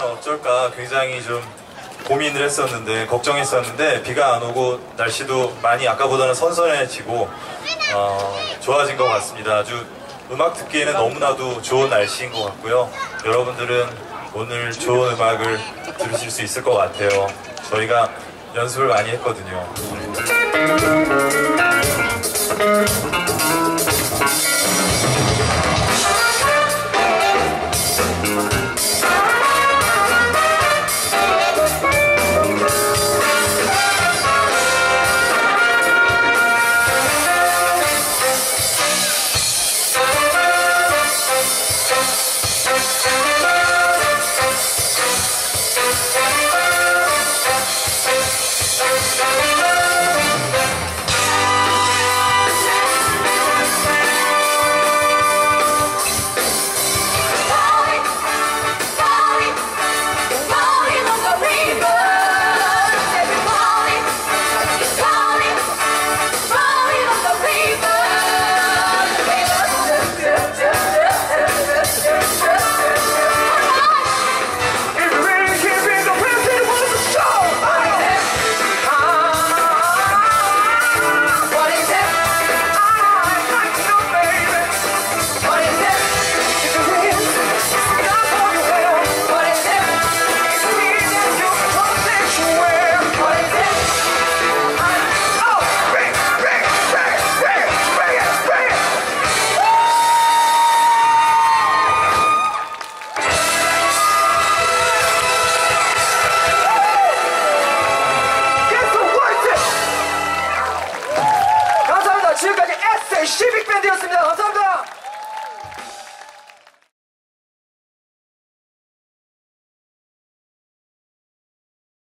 어쩔까 굉장히 좀 고민을 했었는데 걱정했었는데 비가 안 오고 날씨도 많이 아까보다는 선선해지고 어, 좋아진 것 같습니다. 아주 음악 듣기에는 너무나도 좋은 날씨인 것 같고요. 여러분들은 오늘 좋은 음악을 들으실 수 있을 것 같아요. 저희가 연습을 많이 했거든요. 되었습니다. 어서